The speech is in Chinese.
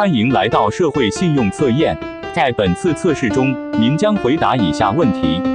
欢迎来到社会信用测验。在本次测试中您将回答以下问题。